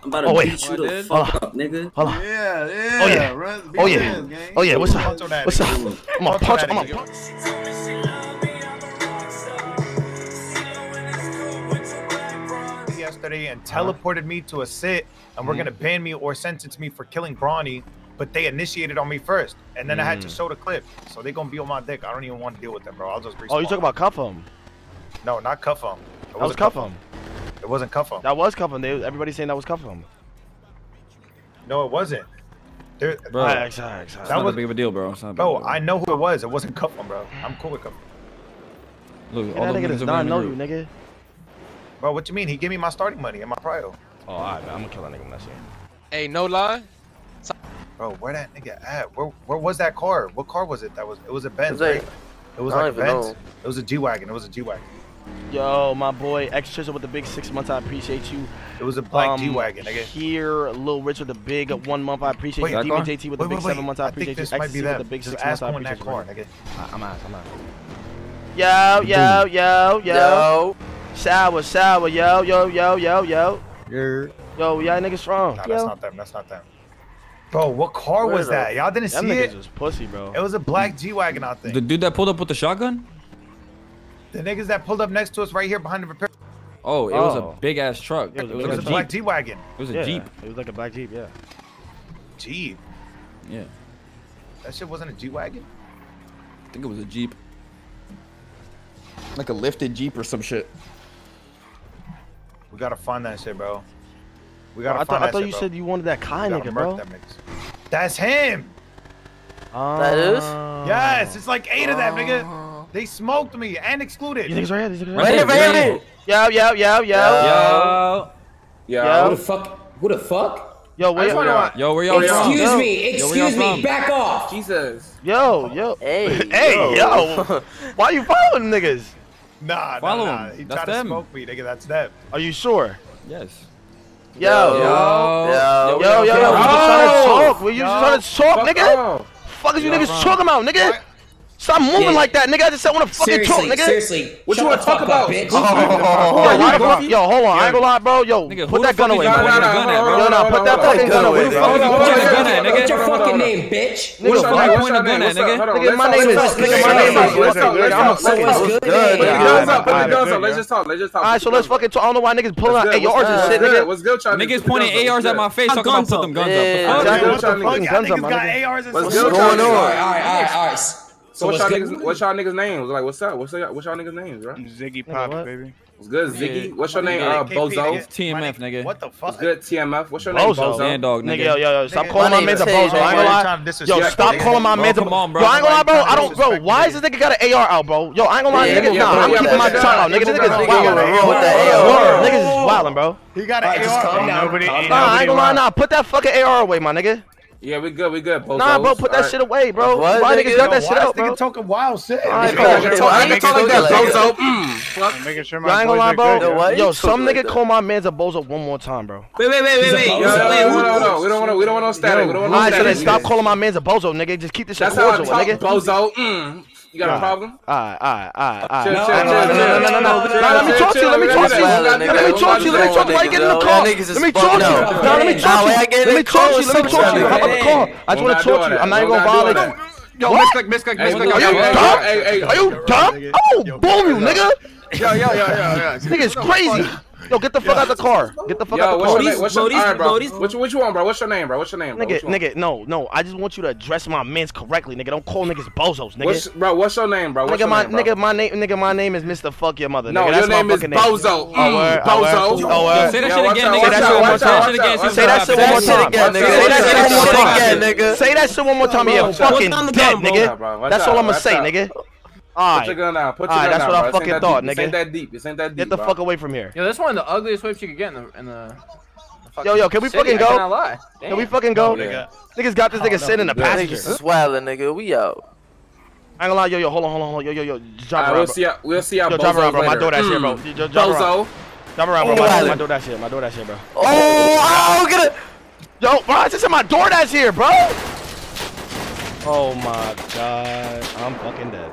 I'm about to oh, wait. beat you oh, the fuck up, nigga. Hold on. Yeah, yeah. Oh yeah. Oh yeah. Oh yeah. What's up? What's up? I'm gonna punch. I'm gonna punch. Yesterday and teleported me to a sit, and we're mm-hmm. gonna ban me or sentence me for killing Brawny. But they initiated on me first, and then mm. I had to mm. show the clip. So they gonna be on my dick. I don't even want to deal with them, bro. I'll just. Respawn. Oh, you talking about cuff him? No, not cuff him. It was, was cuff him. him. It wasn't Cuffham. That was Cuffham. They, everybody's saying that was Cuffham. No, it wasn't. There, bro, I, I, I, that was a big of a deal, bro. It's not bro, deal. I know who it was. It wasn't Cuffham, bro. I'm cool with Cuffham. Look, all that nigga does not know you, nigga. Bro, what you mean? He gave me my starting money and my prio. Oh, all right, man. I'm gonna kill that nigga when I see him. Hey, no lie. Bro, where that nigga at? Where where was that car? What car was it? That was it was a Benz. It was, right? a, it was like a Benz. Know. It was a G wagon. It was a G wagon. Yo, my boy, X Chisel with the big six months. I appreciate you. It was a black um, G wagon. Again. Here, Lil Rich with the big one month. I appreciate wait, you. Demon JT with wait, the big wait, seven months. I, I appreciate you. X might be with the big Just six months. I appreciate you. I'm out. I'm out. Yo, yo, yo, yo, yo. Sour, sour, yo, yo, yo, yo, yo. Yo, y'all niggas strong. Nah, yo. that's not them. That's not them. Bro, what car Where was that? Y'all didn't them see it? Them niggas was pussy, bro. It was a black G wagon I think. The dude that pulled up with the shotgun. The niggas that pulled up next to us right here behind the repair. Oh, it oh. was a oh. big ass truck. It was, it was, it was a, a black G wagon. It was a yeah, Jeep. It was like a black Jeep, yeah. Jeep. Yeah. That shit wasn't a G wagon. I think it was a Jeep. Like a lifted Jeep or some shit. We gotta find that shit, bro. We gotta oh, I find I I thought shit, you bro. said you wanted that kind nigga, bro. That That's him. Uh, that is. Yes, it's like eight uh, of them, nigga. They smoked me and excluded. These niggas right here. These right here. Right here. Yo, yo, yo, yo. Yo. Yo. yo. Who the fuck? What the fuck? Yo, where y'all? Yo, where y'all? Excuse yo. me. Excuse me. Back off. Jesus. Yo, yo. Hey. Hey, yo. yo. Why you following niggas? Nah, Follow nah, nah. He that's tried them. to smoke me, nigga. That's them. Are you sure? Yes. Yo. Yo. Yo, yo, yo. yo, yo. yo. We just trying to talk. We just trying to talk, nigga. Fuck is you niggas talking about, nigga? Stop moving yeah. like that, nigga. I just said I want to fucking talk, nigga. Seriously, what you want to talk about? Up, bitch. Oh, yo, hold on. I ain't gonna lie, bro. Yo, nigga, put that gun away. No, no, no, put that fucking gun away. Who the fuck you gun at, nigga? What's your fucking name, bitch? Who the fuck you pointing a gun at, nigga? Nigga, my name is. Nigga, my name is. What's up? I'm a fucking good. Put the guns up. Put the guns up. Let's just talk. Let's just talk. All right, so let's fucking talk. I don't know why niggas pulling out ARs and shit, nigga. What's good, Charlie? Niggas pointing ARs at my face. Talking about put them guns up. Put them guns up, my nigga. What's going on? All right, all right, all right. So, what's, y'all niggas? What's y'all niggas' names? Like, what's up? What's y'all? What's y'all niggas' names, right? Ziggy Pop, yeah, baby. What's good, Ziggy? Yeah. What's your name? Uh, Bozo. It's TMF, nigga. What the fuck? What's good, TMF? What's your name? Bozo. Band dog, nigga. Yo, yo, yo. Stop calling my man a bozo. I ain't gonna lie. Yo, stop calling my man a bozo. Yo, I ain't gonna lie, bro. I don't, bro. Why is this nigga got an AR out, bro? Yo, I ain't gonna lie, nigga. Nah, I'm keeping my tongue out, nigga. This nigga's wildin'. Niggas is wildin', bro. He got an AR. Nah, I ain't gonna lie. Nah, put that fucking AR away, my nigga. Yeah, we good. We good. Bozos. Nah, bro, put that right. shit away, bro. What, Why niggas got that shit out, bro? Nigga talking wild shit. I ain't talking that bozo. Mm. Making sure my boys lie, bro. Good, yeah. Yo, some nigga call my man's a bozo one more time, bro. Wait, wait, wait, wait, wait. Hold on, hold on. We don't want to. We don't want no static. Alright, so they. Stop calling my man's a bozo, nigga. Just keep this shit cordial, nigga. That's how I talk, Bozo. Mm. You got a problem? Alright, alright, alright, alright. No, no, no, no, no, no. Let me talk to you. Let me talk to you. Let me talk to you. Let me talk to you. Why you get in the car? Let me talk to you. No, let me talk to you. Let me talk to you. Let me talk to you. How about the car? I just want to talk to you. I'm not even gonna violate you. Yo, misclick, misclick, misclick. Are you dumb? Are you dumb? I will boom you, nigga. Yo, yo, yo, yo, yo. Nigga is crazy. Yo, get the fuck yeah. out the car. Get the fuck Yo, out the car. Your, what's your, right, bro. What you, what you want, bro? What's your name, bro? What's your name, bro? Nigga, nigga, no, no. I just want you to address my mans correctly, nigga. Don't call niggas bozos, nigga. What's, bro, what's your name, bro? What's nigga, your my, name, bro? nigga, my name, nigga, my name is Mr. Fuck Your Mother. No, nigga, your name is Bozo. Mm, oh, word, bozo. Oh, word. Oh. Say that shit again, nigga. Say that shit one more time. Say that shit one more time. Say that shit one more time. Say that shit one more time. Yeah, fucking dead, nigga. That's all I'm gonna say, nigga. Put your gun down. Put your All right, gun that's what. I fucking thought, nigga. Ain't that deep. Ain't that deep. Get the bro. fuck away from here. Yo, this one of the ugliest whips you could get in the. In the yo, yo, can we city? fucking go? Can we fucking go? Oh, nigga. Niggas got this oh, nigga sitting in the passenger. Swelling, nigga. We out. I ain't gonna lie, yo, yo, hold on, hold on, hold on, yo, yo, yo, drop right, around, we'll bro. see, how, we'll see how hmm. yo, drop around, bro. My door that mm. shit, bro. Bozo. drop around, bro. My, my door that shit, my door that shit, bro. Oh, oh, get it. Yo, bro, it's just my door that's here, bro. Oh my god, I'm fucking dead.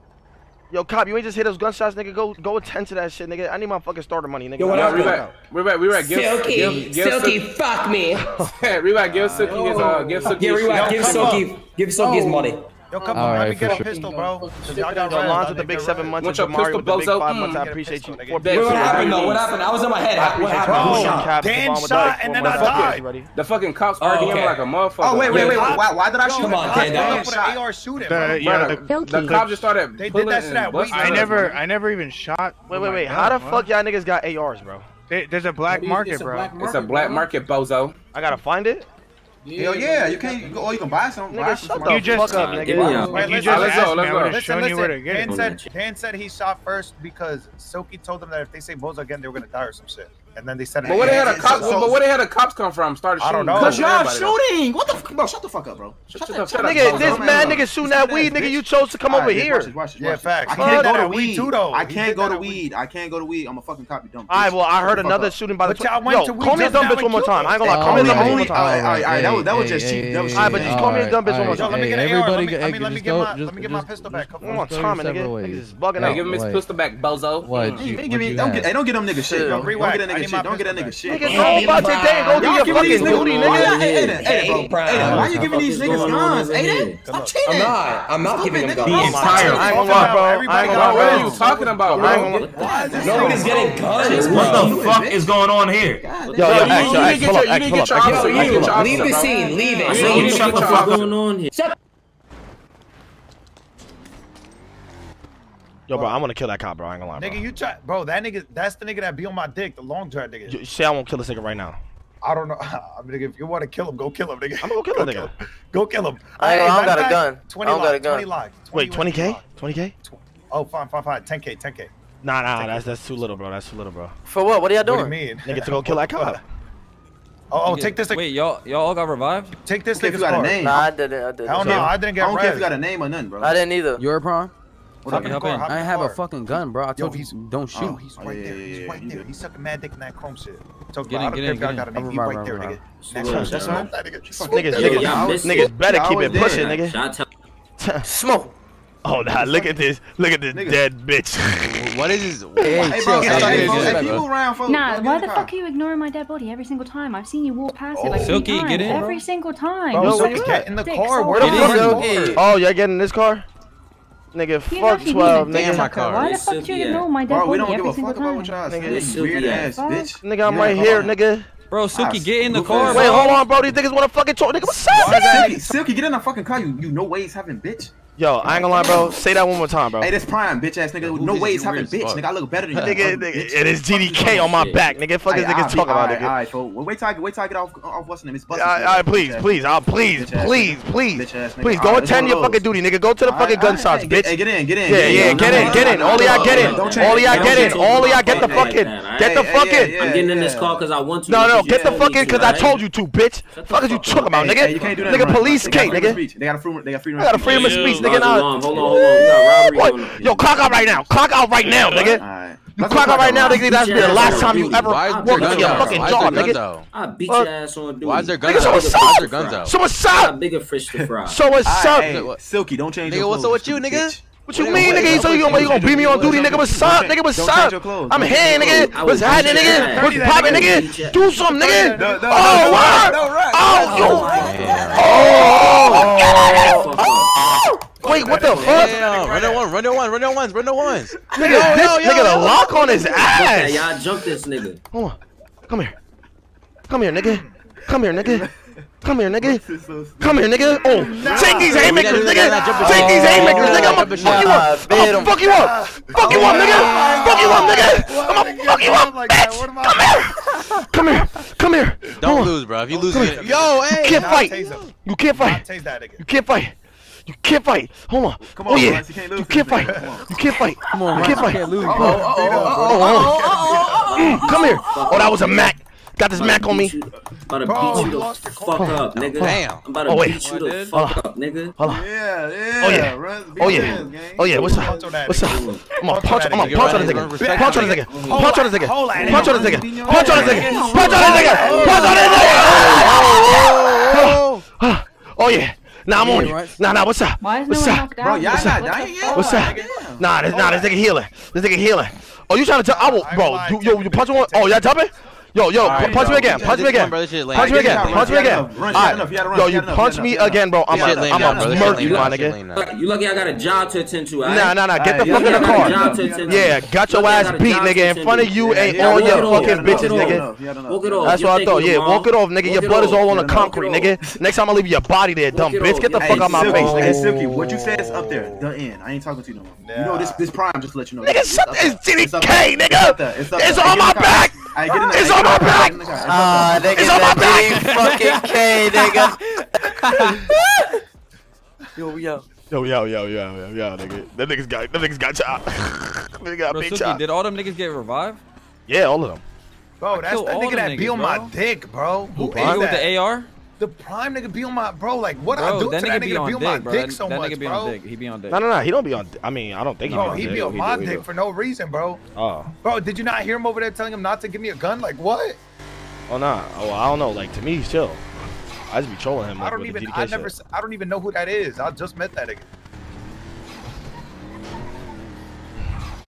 Yo, cop, you ain't just hit those gunshots, nigga. Go, go attend to that shit, nigga. I need my fucking starter money, nigga. Yo, what up, Rebat? Rebat, Rebat, give Silky, give, give Silky, Silky, fuck me. Okay, we're back. give Silky his, uh, give Silky. Yeah, Rebat, give Silky, give Silky his money. Yo, come on, let me get a pistol, bro. Y'all got Alonzo with the big seven months and Demario with the big five months. I appreciate you. What happened, though? What happened? I was in my head. What happened? Dan shot and then I died. The fucking cops RDM oh, like a motherfucker. Oh, wait, wait, wait. Why did I shoot him? Come on, Dan. I put an AR shooter, bro. The cops just started They did that shit at I never, I never even shot. Oh wait, wait, wait. How the fuck y'all niggas got ARs, bro? There's a black market, bro. It's a black market, bozo. I gotta find it? Yeah, Hell yeah, you can't. Oh, you can, or you can buy some. Nigga, buy some shut the you just, fuck up, nigga. Wow. Wait, you just right, let's asked go, let's me. Go. I would have shown listen. you where to get Pan it. Said, Pan said he shot first because Soki told them that if they say Bozo again, they were gonna die or some shit and then they said, "But where they had a cop? So, but where they had a cops come from? Started shooting. I don't know. Cause y'all shooting. What the? fuck, bro, shut the fuck up, bro. Shut, shut the fuck up, nigga. This mad nigga shooting that weed, nigga. You chose to come over here. Yeah, facts. I can't go to weed too, though. I can't go to weed. I can't go to weed. I'm a fucking cop. You dumb. All right. Well, I heard another shooting by the. But y'all went to weed. Call me a dumb bitch one more time. I ain't gonna lie. Call me a dumb bitch one more time. All right, all right. That was just cheap. All right, but just call me a dumb bitch one more time. Everybody, let me get my let me get my pistol back. Come on, Tommy, nigga. Niggas is bugging out. Give him his pistol back, bozo. What? Don't get them niggas shit, bro. Don't get that nigga nigga shit. Don't get that nigga shit. Nigga, go about your day go do your fucking duty, nigga. Hey, why you giving these niggas guns? Hey, I'm cheating. I'm not. I'm not giving them guns. The entire. I bro. What are you talking about, bro? Nobody's getting guns. What the fuck is going on here? Yo, yo, actually, you didn't get your officer. Leave the scene. Leave it. Shut the fuck up. What's going on here? Shut Yo, bro, bro, I'm gonna kill that cop, bro. I ain't gonna lie, Nigga, bro. you try, bro. That nigga, that's the nigga that be on my dick, the long term nigga. You say I won't kill this nigga right now. I don't know. I mean, if you want to kill him, go kill him, nigga. I'm gonna kill go him, nigga. Go kill him. I, hey, I don't, got a, gun. 20 I don't got a gun. 20 20 Wait, 20k? 20k? Oh, fine, fine, fine. 10k, 10k. Nah, nah, 10K. that's that's too little, bro. That's too little, bro. For what? What are y'all doing? What do you mean? Nigga, to go kill that cop. Oh, oh take this. Like, Wait, y'all y'all all got revived? Take this nigga. you got a name. Nah, I didn't. I didn't. Hell no, I didn't get I don't care if you got a name or nothing, bro. I didn't either. You're a prime? What up, help in. I have car. a fucking gun, bro. I told Yo, he's, you don't shoot. Oh, he's oh, right oh, yeah, there. He's yeah, yeah, right there. He's sucking mad dick in that chrome shit. So, get bro, in, get in, get in. Gotta right, there, nigga. That's. Niggas, niggas, niggas better keep it pushing, nigga. Smoke. Oh nah, look at this. Look at this nigga. dead bitch. what is this? Hey, bro, hey, bro, hey, bro. Around, nah, why the, the fuck are you ignoring my dead body every single time? I've seen you walk past oh. it like Silky, times. get in. Every single time. Bro, no, so get in the car. Where the fuck? Oh, you're getting in this car? Nigga, you fuck 12, nigga. Damn my car. Why the fuck do you know my dad Bro, we don't give a fuck about what y'all saying. Nigga, weird ass bitch. Nigga, I'm right here, nigga. Bro, Suki, get in the car. Wait, hold on, bro. These niggas want to fucking talk. Nigga, what's up, nigga? Silky, Silky, get in the fucking car. You, you no ways having bitch. Yo, I ain't gonna lie, bro. Say that one more time, bro. Hey, that's prime, bitch ass nigga. No way it's happening, bitch. Nigga, I look better than you. nigga, nigga, it is GDK on my back, nigga. Fuck this nigga. talk about, nigga. All right, bro. Wait till I get, wait till I get off, off what's name? It's busting. All right, uh, please, please, I please, please, please, please. Go attend your fucking duty, nigga. Go to the fucking gun shots, bitch. Hey, get in, get in. Yeah, yeah, get in, get in. All y'all get in. All of y'all get in. All y'all get the fucking. Get the fucking. I'm getting in this car because I want to. No, no, get the fucking because I told you to, bitch. Fuck is you talking about, nigga? Nigga, police can't, nigga. They got a free, they got free. Got freedom of speech, nigga nigga. Hold on, hold on, hold on. You Yo, clock out right now. Clock out right now, nigga. You clock out right now, nigga. That's the last time you ever worked with your fucking job, nigga. I beat uh, your ass on dude. Why is there guns out? Why is there? So what's up? Bigger fish to fry. So what's up? Silky, don't change. Nigga, what's up with you, nigga? What you mean, nigga? So you gonna, you gonna beat me on duty, nigga? What's up, nigga? What's up? I'm here, nigga. What's happening, nigga? What's popping, nigga? Do something, nigga. Oh, what? Oh, you. Oh, oh, oh, wait, what the fuck? Damn, run that one, run that one, run that ones, run that ones. Nigga, this yo, nigga the lock on his Okay, ass. y'all jump this nigga. Hold on. Come here. Come here, nigga. Come here, nigga. Come here, nigga. So. Come here, nigga. Oh, take these haymakers, nigga. we're not jumping Take these shit. haymakers, nigga. I'ma fuck you up. I'ma fuck you up. Fuck you up, nigga. Oh, fuck you up, nigga. I'ma fuck you up, oh, bitch. Come here. Come here. Come here. Don't lose, bro. If you lose, Come you yo, You hey. can't fight. You can't fight. tase that nigga. You can't fight. You can't fight. Hold on. Come on, Oh on, yeah. Lance, you can't lose You can't fight. Come on. You can't fight. Come on, You man. can't I fight. can't lose, Oh, bro. oh, oh, oh oh, mm, oh, oh, Oh, oh, oh, oh. Come oh. here. Oh, that was a Mac. Got this Mac on me. About to Bro, beat you you the lost your fuck coin. up, nigga. Damn. I'm about to Oh, wait. beat you Oh, I the did? fuck Hold up, nigga. Hold on. Yeah, yeah. Oh, yeah. Run- Oh, beat yeah. his gang. Oh yeah, what's up? Punch on that What's up? nigga. I'm gonna Punch punch. on I'm that gonna punch on nigga. this nigga. Respect Punch on that this nigga. nigga. Punch on this nigga. Hold that Punch on this nigga. nigga. Punch on this nigga. Punch on this nigga. Punch on this nigga. Oh yeah. Nah, I'm on you. Nah, nah. What's up? Why is What's one up? knocked? Bro, y'all What's not up? dying yet? What's up? Nigga. Nah, this, nah, this nigga healing. This nigga healing. Oh, you trying to tell? I will, bro. You, yo, you punch one. Oh, y'all jumping? Yo, yo, Alright, punch me again. Punch me again. one, bro, this shit lame. Punch me again. get it out, Punch me again. run, run, Alright. you Yo, you you punch me again, bro. I'm This shit a, lame I'm now, bro. a This shit murk lame you, my nigga. lame now. Look, You lucky I got a job to attend to, alright? Nah, nah, nah. Get the fuck in the car. yeah, got your ass beat, nigga, in front of you to. and all walk your fucking bitches, nigga. walk it off, Walk it off. That's what I thought. Yeah, walk it off, nigga. Your blood is all on the concrete, nigga. Next time I leave your body there, dumb bitch. Get the fuck out my Silky, face, Hey, nigga. Silky, what you said is up there. The end. I ain't talking to you no more. You know this this prime. Just to let you know. Nigga, It's shut this there. TDK, nigga. It's up there. It's up It's there. on my get in the car. back. Hey, get in the- It's hey, on my back. Get in the car. It's up Ah, there. nigga, It's on my that fucking K, nigga. yo, yo. Yo, yo, yo, yo, yo, yo, nigga. That niggas got, that niggas got chopped. nigga got Bro, big Suki, chopped. did all them niggas get revived? Yeah, all of them. Bro, that's kill the nigga that be niggas, on my dick, bro. Who is Nigga with the AR? The prime nigga be on my bro. Like what I do that to nigga that be nigga on be on dick, my bro. dick so that much, nigga be bro. on dick. He be on dick. No, no, no. He don't be on. I mean, I don't think he Bro, be oh, on he dick. be on He my do, dick do. for no reason, bro. Oh, Bro, did you not hear him over there telling him not to give me a gun? Like what? oh, nah. Oh, I don't know. Like to me, he's chill. I just be trolling him. I don't with even. the I never. shit. s- I don't even know who that is. I just met that nigga.